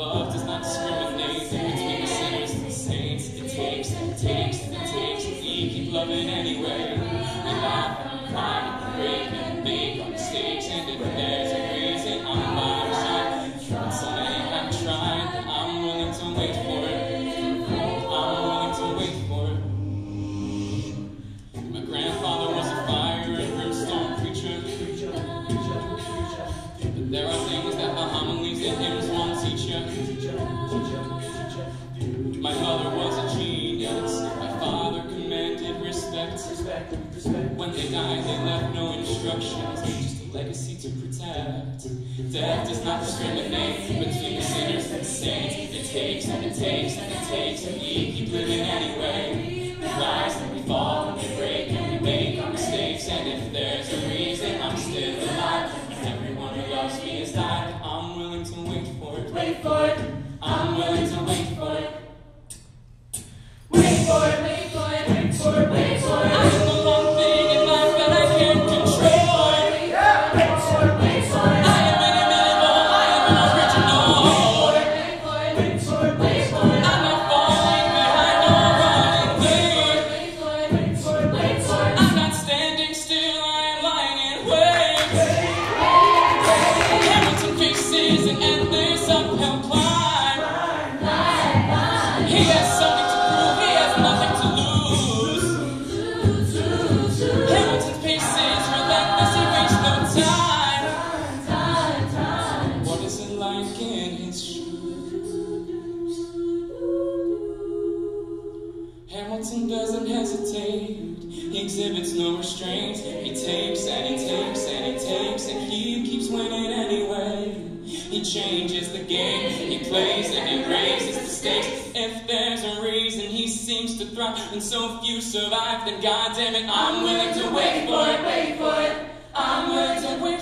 Love does not discriminate between the sinners and the saints. It takes and takes and takes, and we keep loving anyway. We laugh and cry and break My mother was a genius. My father commanded respect. When they died, they left no instructions, just a legacy to protect. Death does not discriminate between the sinners and the saints. It takes and it takes and it takes, and we keep living anyway. We rise and we fall Hamilton doesn't hesitate. He exhibits no restraint. He takes and he takes and he takes and he keeps winning anyway. He changes the game. He plays and he raises the stakes. If there's a reason he seems to thrive and so few survive, then goddamn it, I'm willing to wait for it. Wait for it. I'm willing to wait